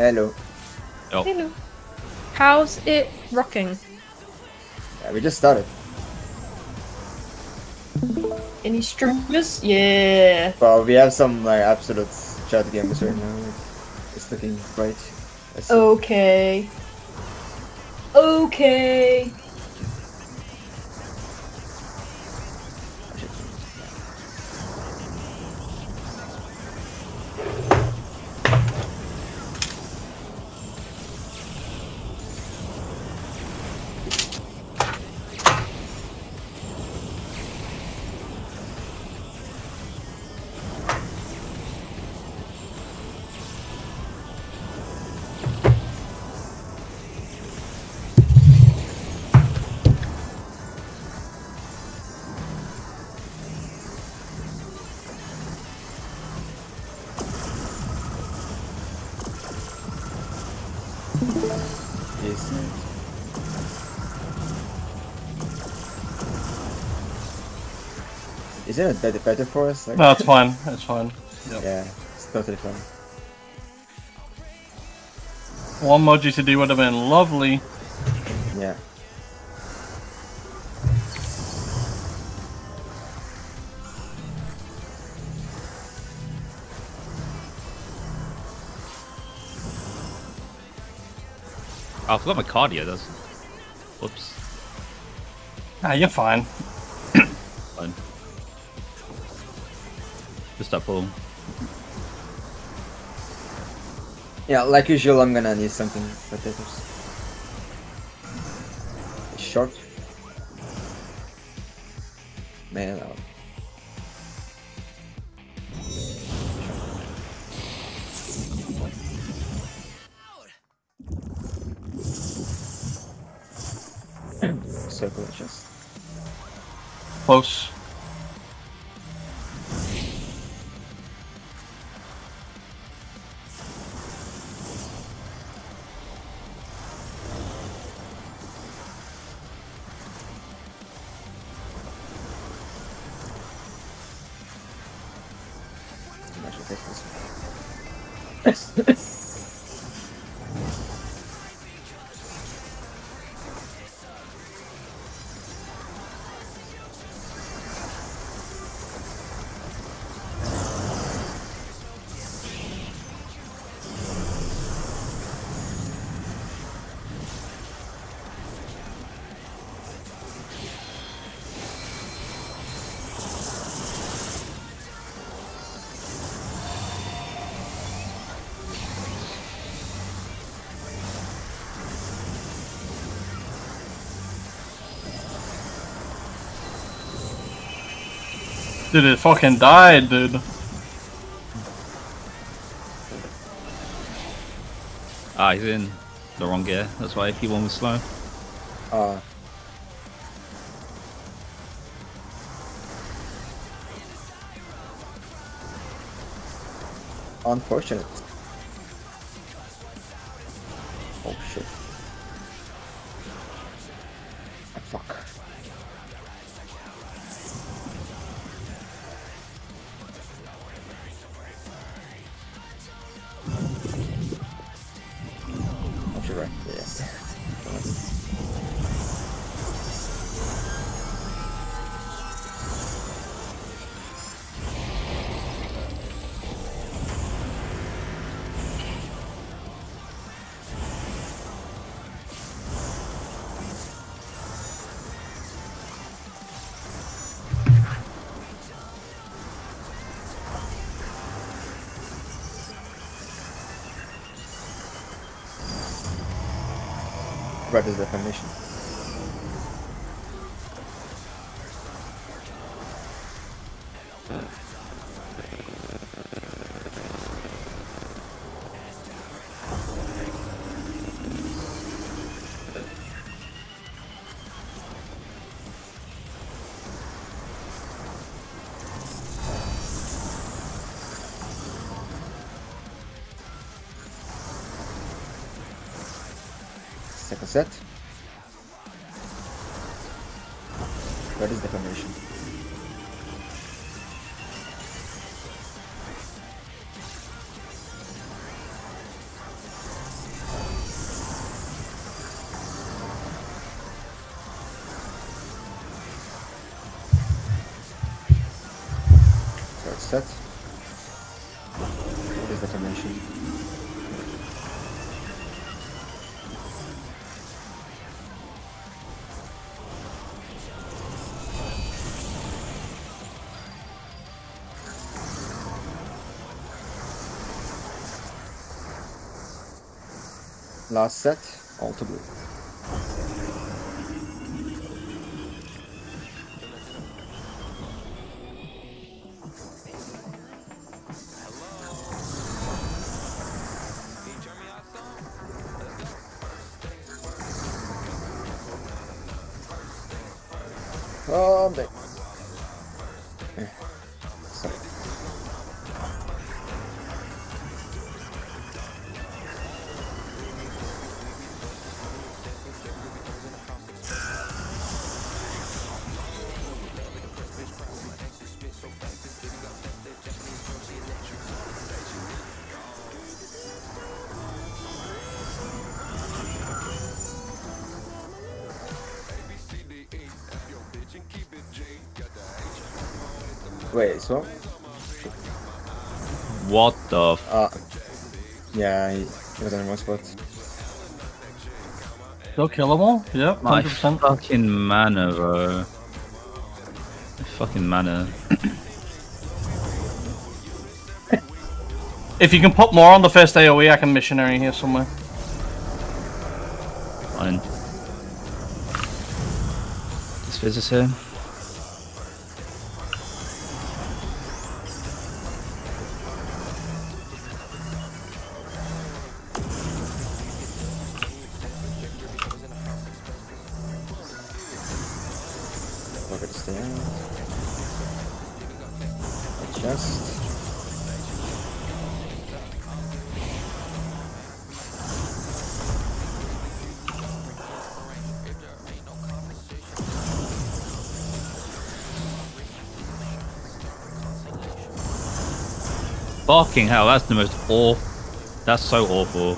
Hello. Oh. Hello. How's it rocking? Yeah, we just started. Any streamers? Yeah. Well, we have some like absolute chat gamers right now. It's looking bright. Okay. Okay. Yes. Isn't it better, better for us? Like, No, it's fine. It's fine. Yep. yeah, it's totally fine. One more GCD would have been lovely. Yeah. Oh, I forgot my cardio does. Whoops. Ah, you're fine. Fine. Just up all. Yeah, like usual, I'm gonna need something potatoes. Short. Just. Close. Dude, it fucking died, dude. Ah, he's in the wrong gear. That's why P1 was slow. Uh, unfortunate. Oh shit. Red is defamation. Set. What is? So it's set. What is defamation? Last set, all to blue. Wait, so? What the f- Uh, yeah, he, he was on the wrong spot. Still killable? Yep, 100%. fucking mana, bro. My fucking mana. If you can put more on the first AoE, I can missionary here somewhere. Fine. This Fizz here. Fucking hell, that's the most awful. That's so awful.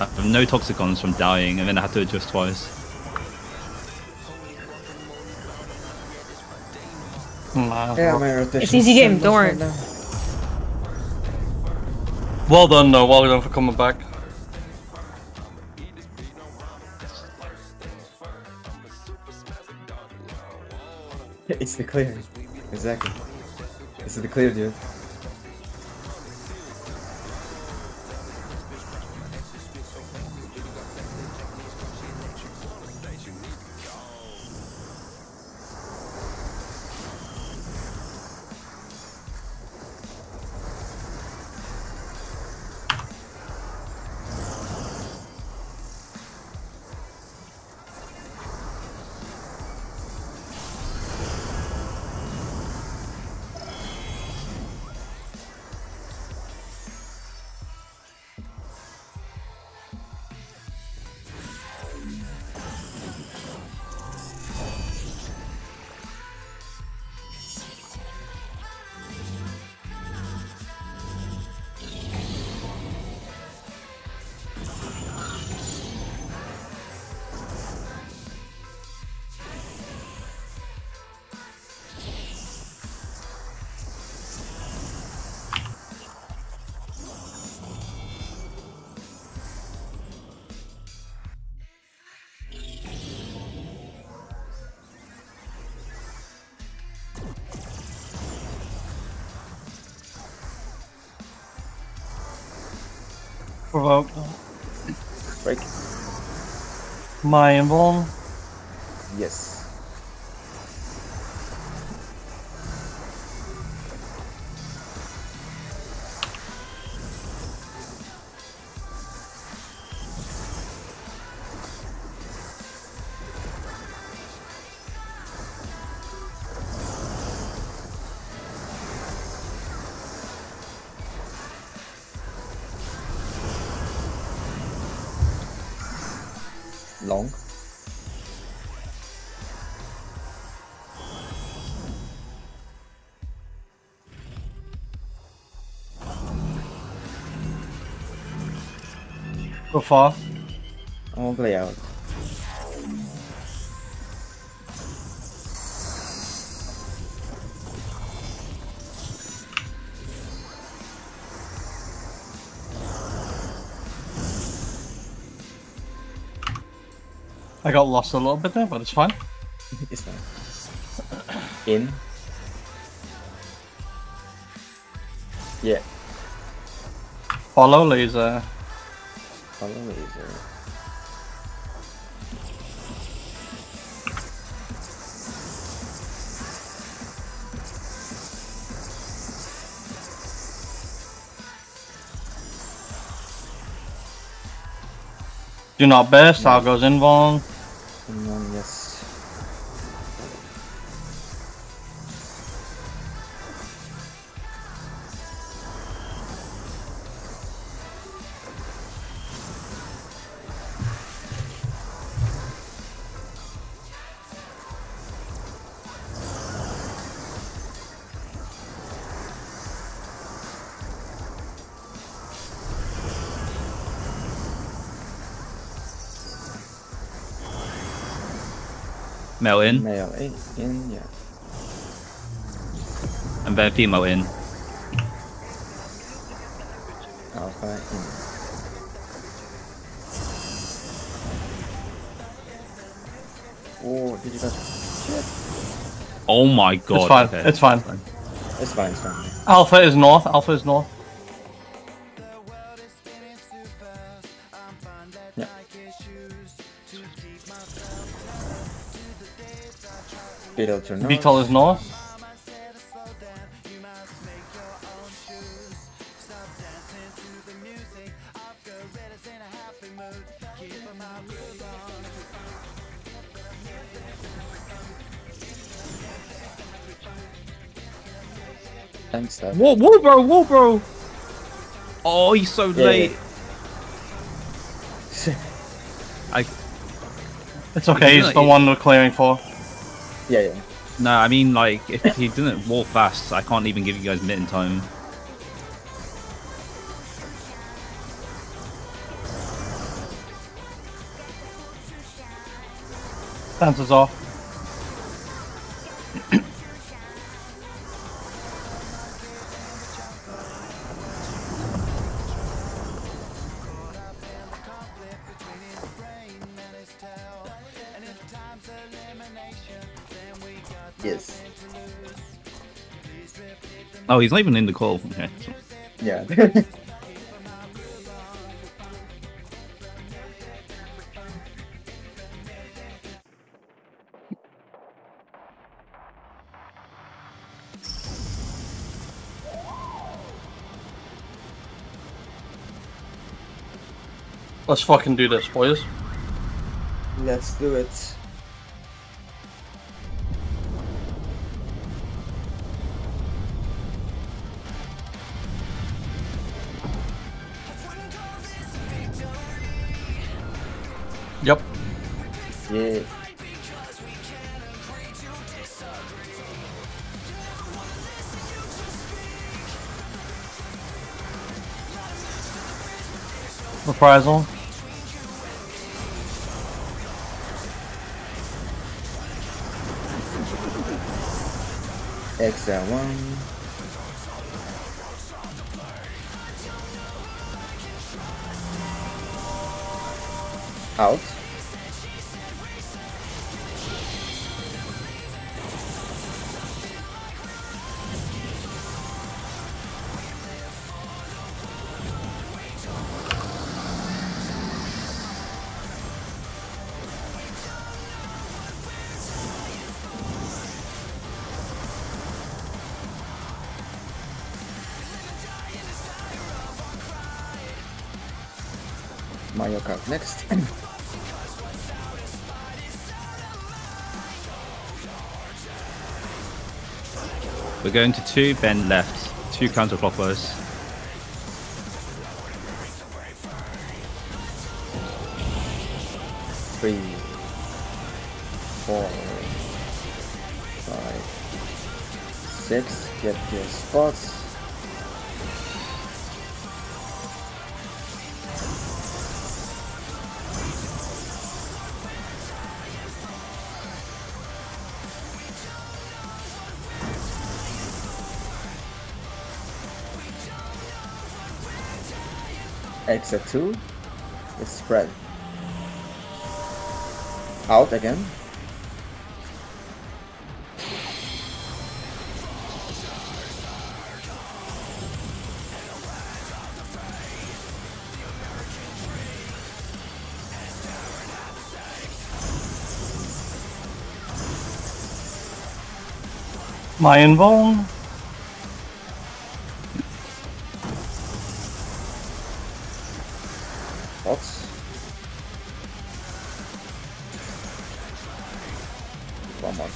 I have no toxicons from dying, and then I had to adjust twice. Nah. Yeah, my rotation. It's easy game, don't worry. Well done, though. Well done for coming back. It's the clear. Exactly. This is the clear, dude. Provoke. Break. My invuln. Yes. Long. Go far. I'll play out. I got lost a little bit there, but it's fine. It's fine. In. Yeah, Follow laser. follow laser. Do not burst, I'll goes invuln. Male in, Male in, in yeah. and then female in. Alpha in. Oh, did you got shit? Oh my god. it's fine. okay. It's fine. It's fine, it's fine. Alpha is north. Alpha is north. Beetle to north. Beetle is north. Thanks, stuff. Whoa, whoa, bro, whoa, bro. Oh, he's so Yeah, late. I It's okay, he's the one we're clearing for. Yeah, yeah. no, I mean like if he didn't wall fast, I can't even give you guys mitten time. Dances off. Yes. Oh, he's not even in the call. Okay. Yeah. Let's fucking do this, boys. Let's do it. Yep. Yeah. Reprisal. XL1. Out. Mario Kart next. We're going to two, bend left, two counterclockwise. Three. four, five, six. Get your spots. Exit 2. It's spread. Out again. Mayan Bone. Spots. One more.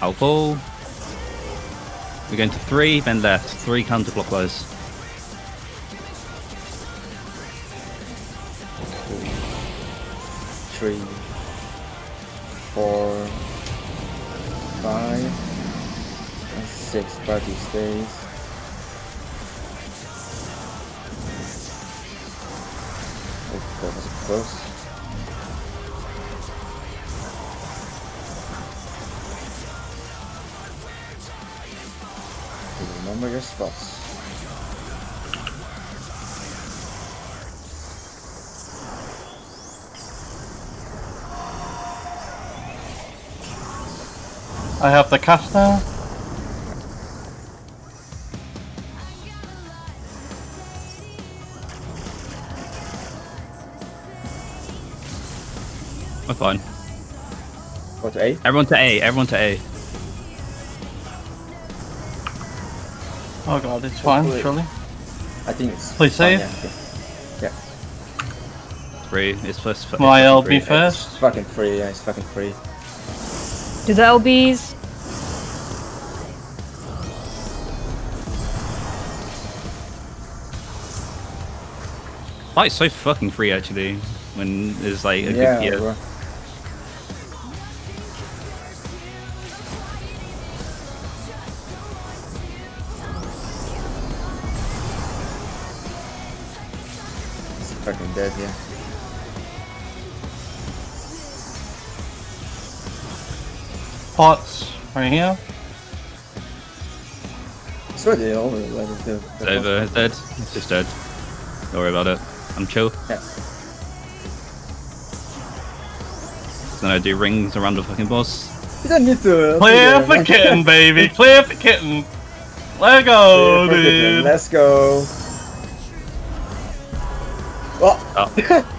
Alcohol. We're going to three, then left. Three counterclockwise. Three, four, five, and six. Party stays. That was close. Remember your spots. I have the cast now. We're fine. Go to A. Everyone to A. Everyone to A. Oh god, it's fine, Hopefully- surely. I think it's. Please fine, save. Yeah, okay. Three. It's first. it's My fucking LB free. It's first. fucking free, yeah, it's fucking free. Do the LBs. Fight's so fucking free actually. When there's like a yeah, good gear. bro. Fucking dead, yeah. Pots right here. It's already over, like, the, the It's over. It's dead. It's just dead. Don't worry about it. I'm chill. Yeah. Then I do rings around the fucking boss. You don't need to. Clear to for the- kitten, baby. Clear for kitten. Let Clear go, kitten, dude. Let's go. Oh, Oh.